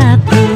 satu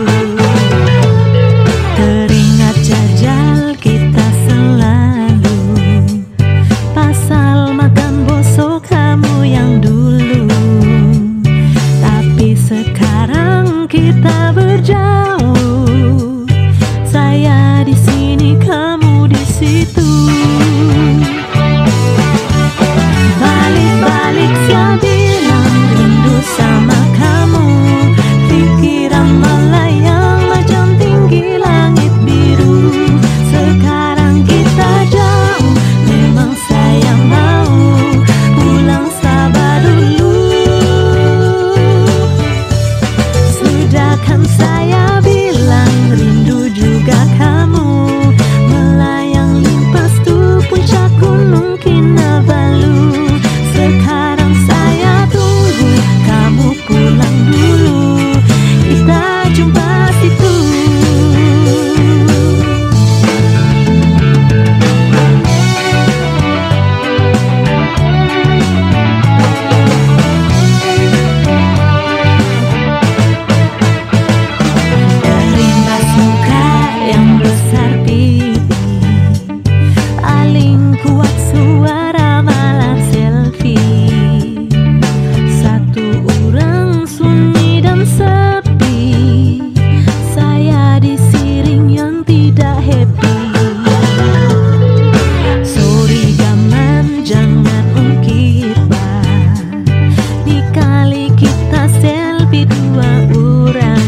selfie dua orang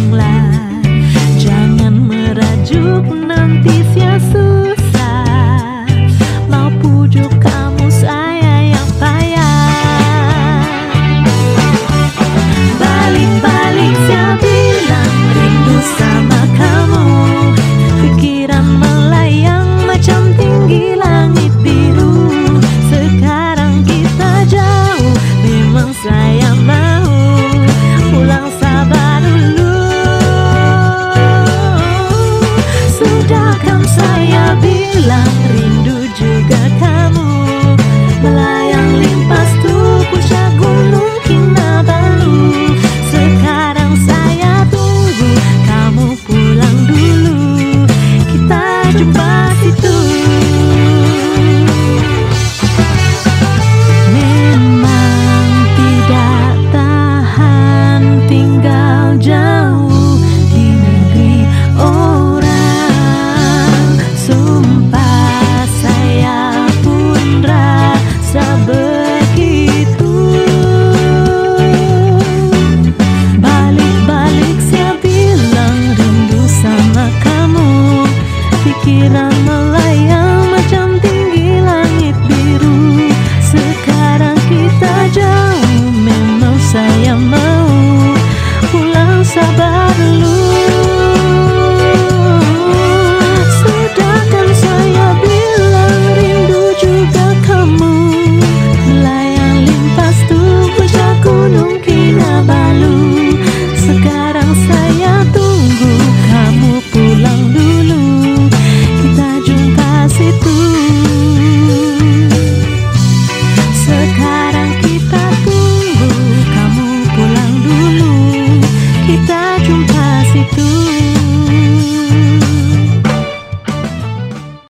love.